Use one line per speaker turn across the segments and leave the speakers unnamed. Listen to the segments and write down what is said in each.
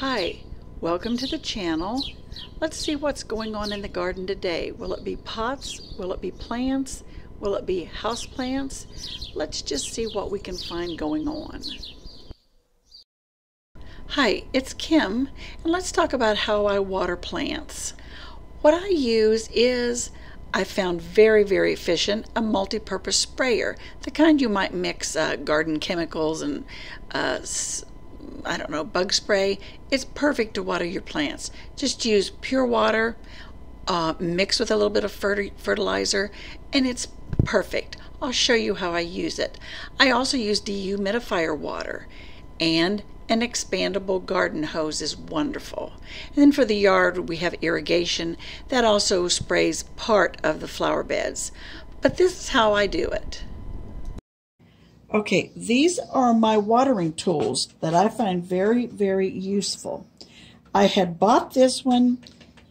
Hi, welcome to the channel. Let's see what's going on in the garden today. Will it be pots? Will it be plants? Will it be house plants? Let's just see what we can find going on. Hi, it's Kim, and let's talk about how I water plants. What I use is I found very, very efficient a multi-purpose sprayer, the kind you might mix uh, garden chemicals and uh, I don't know, bug spray. It's perfect to water your plants. Just use pure water, uh, mix with a little bit of fertilizer, and it's perfect. I'll show you how I use it. I also use dehumidifier water, and an expandable garden hose is wonderful. And then for the yard, we have irrigation that also sprays part of the flower beds. But this is how I do it.
Okay, these are my watering tools that I find very, very useful. I had bought this one.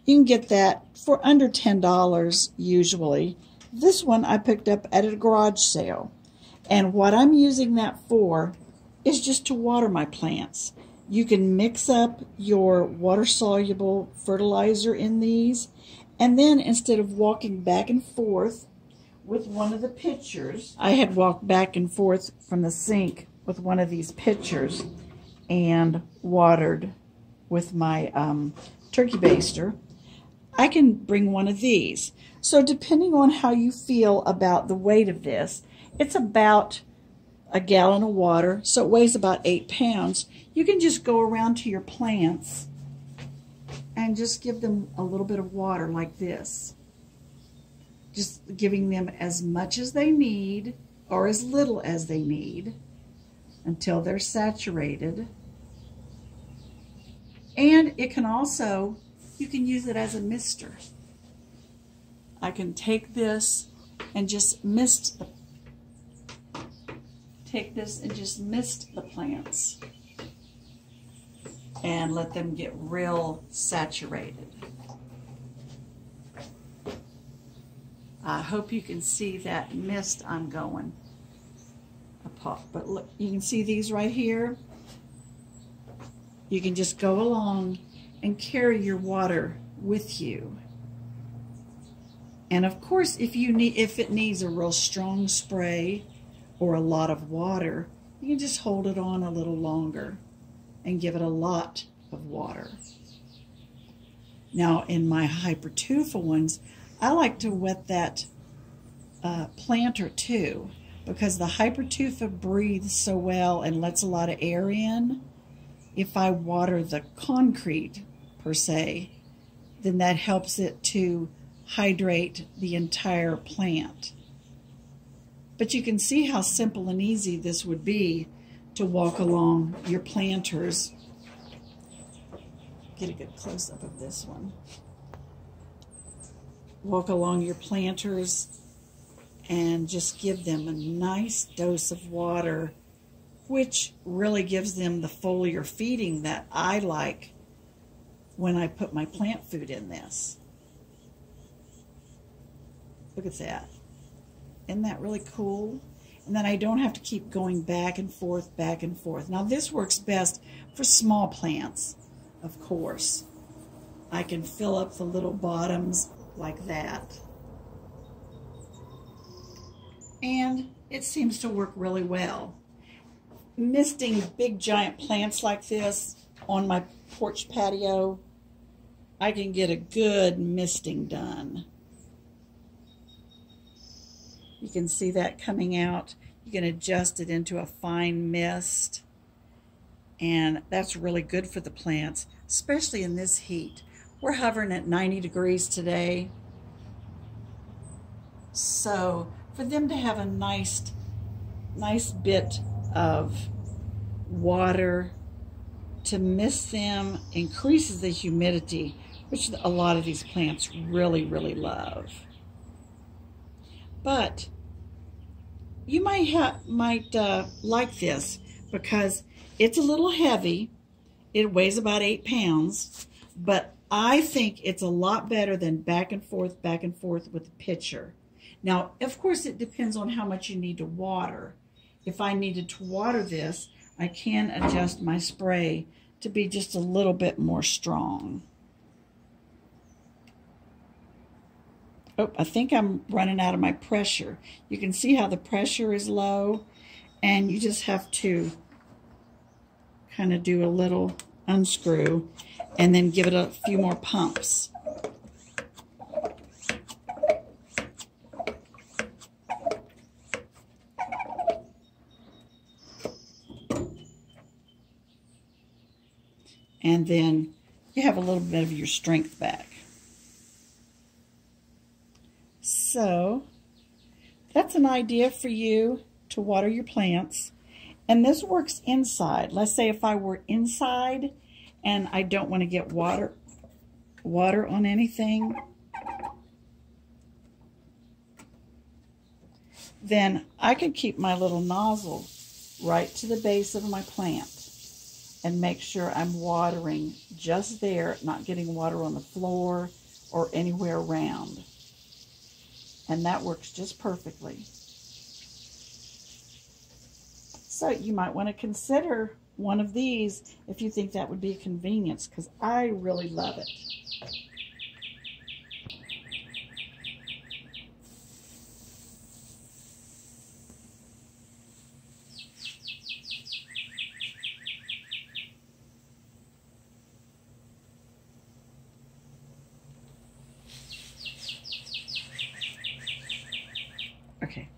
You can get that for under $10 usually. This one I picked up at a garage sale. And what I'm using that for is just to water my plants. You can mix up your water-soluble fertilizer in these, and then instead of walking back and forth with one of the pitchers, I had walked back and forth from the sink with one of these pitchers and watered with my um, turkey baster, I can bring one of these. So depending on how you feel about the weight of this, it's about a gallon of water, so it weighs about eight pounds. You can just go around to your plants and just give them a little bit of water like this. Just giving them as much as they need or as little as they need until they're saturated. And it can also, you can use it as a mister. I can take this and just mist the take this and just mist the plants and let them get real saturated. I hope you can see that mist I'm going. But look, you can see these right here. You can just go along and carry your water with you. And of course, if you need, if it needs a real strong spray, or a lot of water, you can just hold it on a little longer and give it a lot of water. Now, in my hypertufa ones, I like to wet that uh, planter too because the hypertufa breathes so well and lets a lot of air in. If I water the concrete, per se, then that helps it to hydrate the entire plant. But you can see how simple and easy this would be to walk along your planters. Get a good close-up of this one. Walk along your planters and just give them a nice dose of water, which really gives them the foliar feeding that I like when I put my plant food in this. Look at that. Isn't that really cool? And then I don't have to keep going back and forth, back and forth. Now this works best for small plants, of course. I can fill up the little bottoms like that. And it seems to work really well. Misting big giant plants like this on my porch patio, I can get a good misting done. You can see that coming out. You can adjust it into a fine mist. And that's really good for the plants, especially in this heat. We're hovering at 90 degrees today. So for them to have a nice, nice bit of water to mist them increases the humidity, which a lot of these plants really, really love. But you might have, might uh, like this because it's a little heavy. It weighs about eight pounds, but I think it's a lot better than back and forth, back and forth with the pitcher. Now, of course, it depends on how much you need to water. If I needed to water this, I can adjust my spray to be just a little bit more strong. Oh, I think I'm running out of my pressure. You can see how the pressure is low and you just have to kind of do a little unscrew and then give it a few more pumps. And then you have a little bit of your strength back. So that's an idea for you to water your plants. And this works inside. Let's say if I were inside and I don't want to get water water on anything, then I could keep my little nozzle right to the base of my plant and make sure I'm watering just there, not getting water on the floor or anywhere around. And that works just perfectly. So you might want to consider one of these if you think that would be a convenience because I really love it. Okay.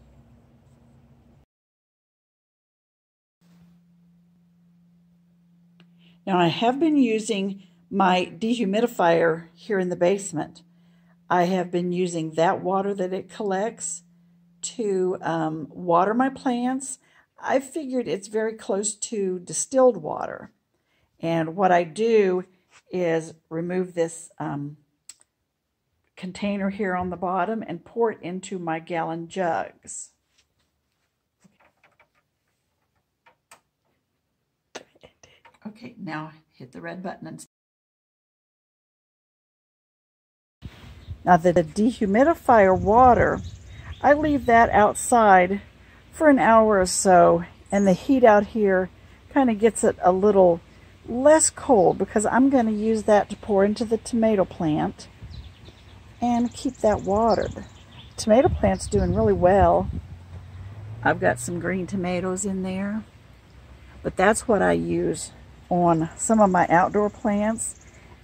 Now I have been using my dehumidifier here in the basement. I have been using that water that it collects to um, water my plants. I figured it's very close to distilled water. And what I do is remove this um, container here on the bottom and pour it into my gallon jugs. Okay, now hit the red button and Now the dehumidifier water, I leave that outside for an hour or so and the heat out here kind of gets it a little less cold because I'm going to use that to pour into the tomato plant and keep that watered. Tomato plant's doing really well. I've got some green tomatoes in there, but that's what I use on some of my outdoor plants.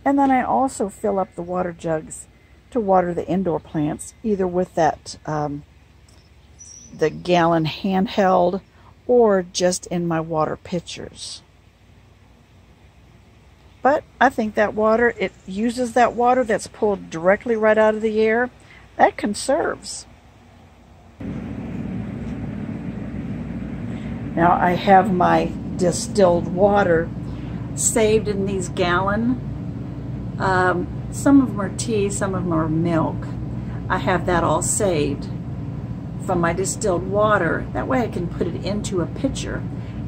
And then I also fill up the water jugs to water the indoor plants, either with that um, the gallon handheld or just in my water pitchers. But I think that water, it uses that water that's pulled directly right out of the air. That conserves. Now I have my distilled water saved in these gallon. Um, some of them are tea, some of them are milk. I have that all saved from my distilled water. That way I can put it into a pitcher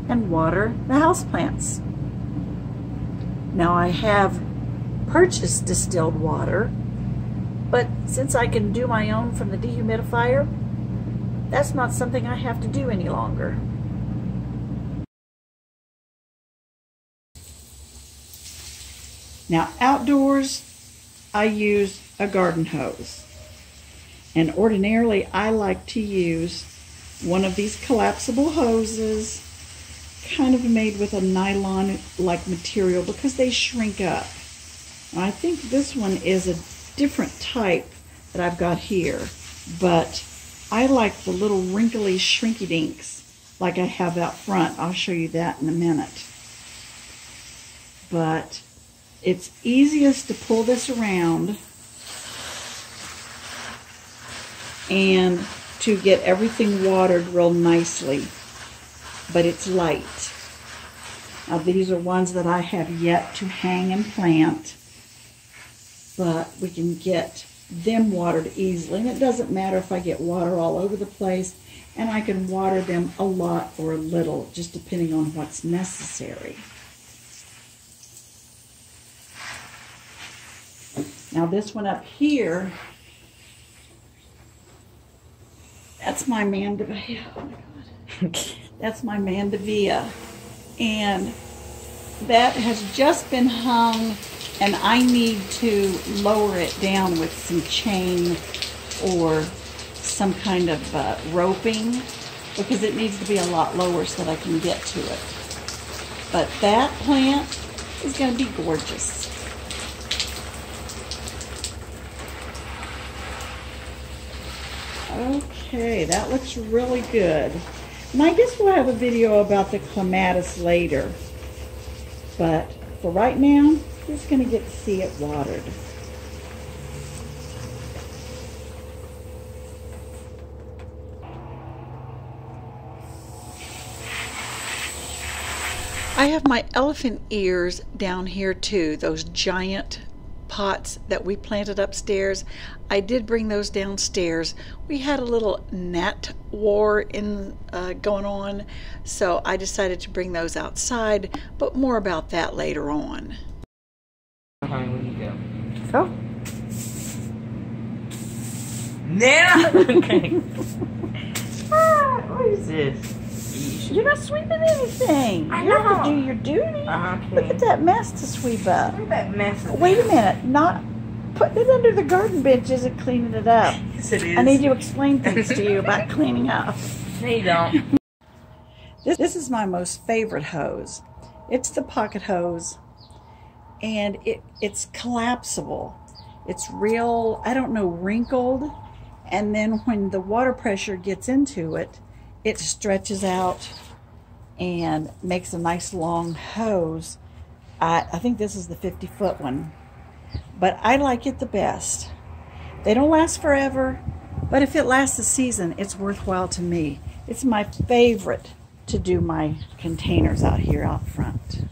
and water the houseplants. Now I have purchased distilled water, but since I can do my own from the dehumidifier, that's not something I have to do any longer. Now outdoors, I use a garden hose. And ordinarily I like to use one of these collapsible hoses, kind of made with a nylon-like material because they shrink up. I think this one is a different type that I've got here, but I like the little wrinkly shrinky dinks like I have out front. I'll show you that in a minute. But it's easiest to pull this around and to get everything watered real nicely, but it's light. Now these are ones that I have yet to hang and plant, but we can get them watered easily. And it doesn't matter if I get water all over the place, and I can water them a lot or a little, just depending on what's necessary. Now this one up here, that's my Mandevilla. Oh my God. that's my Mandevilla. And that has just been hung and I need to lower it down with some chain or some kind of uh, roping because it needs to be a lot lower so that I can get to it. But that plant is going to be gorgeous. Okay, that looks really good. And I guess we'll have a video about the clematis later. But for right now, just going to get to see it watered.
I have my elephant ears down here too, those giant pots that we planted upstairs. I did bring those downstairs. We had a little gnat war in uh, going on, so I decided to bring those outside, but more about that later on.
Honey, where you go?
Oh,
Nana! okay. ah, what is this?
You're not sweeping anything.
I
you have
know.
to do your duty.
Uh-huh, okay.
Look at that mess to sweep up.
Look at that mess.
Wait a minute. Not putting it under the garden bench isn't cleaning it up.
Yes, it is.
I need to explain things to you about cleaning up.
No, you don't.
This, this is my most favorite hose. It's the pocket hose, and it it's collapsible. It's real, I don't know, wrinkled, and then when the water pressure gets into it, it stretches out and makes a nice long hose. I, I think this is the 50 foot one, but I like it the best. They don't last forever, but if it lasts a season, it's worthwhile to me. It's my favorite to do my containers out here out front.